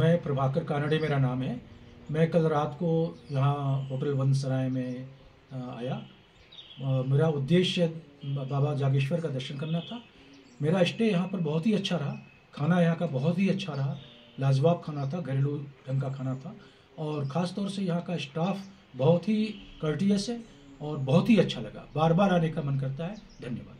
मैं प्रभाकर कानड़े मेरा नाम है। मैं कल रात को यहाँ होटल वनसराय में आया। मेरा उद्देश्य बाबा जागेश्वर का दर्शन करना था। मेरा स्टे यहाँ पर बहुत ही अच्छा रहा। खाना यहाँ का बहुत ही अच्छा रहा। लाजवाब खाना था, घरेलू ढंग का खाना था। और ख़ास तौर से यहाँ का स्टाफ बहुत ही कर्टियस है और बहुत ही अच्छा लगा। बार बार आने का मन करता है। धन्यवाद।